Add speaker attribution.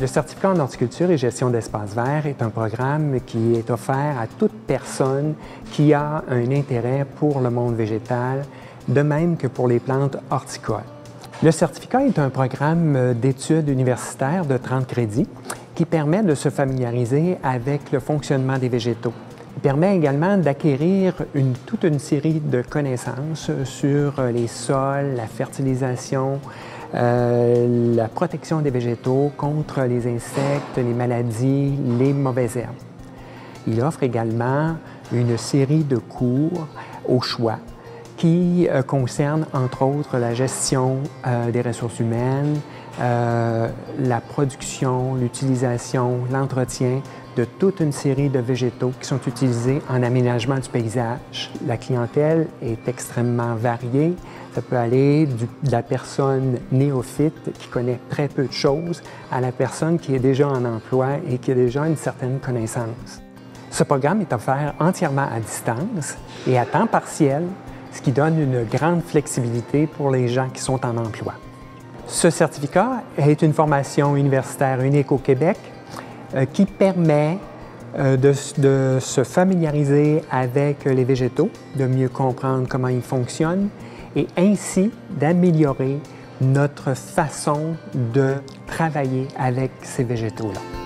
Speaker 1: Le certificat en horticulture et gestion d'espaces verts est un programme qui est offert à toute personne qui a un intérêt pour le monde végétal, de même que pour les plantes horticoles. Le certificat est un programme d'études universitaires de 30 crédits qui permet de se familiariser avec le fonctionnement des végétaux. Il permet également d'acquérir toute une série de connaissances sur les sols, la fertilisation, la protection des végétaux contre les insectes, les maladies, les mauvaises herbes. Il offre également une série de cours au choix qui euh, concernent entre autres la gestion euh, des ressources humaines, la production, l'utilisation, l'entretien de toute une série de végétaux qui sont utilisés en aménagement du paysage. La clientèle est extrêmement variée. Ça peut aller de la personne néophyte qui connaît très peu de choses à la personne qui est déjà en emploi et qui a déjà une certaine connaissance. Ce programme est offert entièrement à distance et à temps partiel, ce qui donne une grande flexibilité pour les gens qui sont en emploi. Ce certificat est une formation universitaire unique au Québec euh, qui permet euh, de, de, se familiariser avec les végétaux, de mieux comprendre comment ils fonctionnent et ainsi d'améliorer notre façon de travailler avec ces végétaux-là.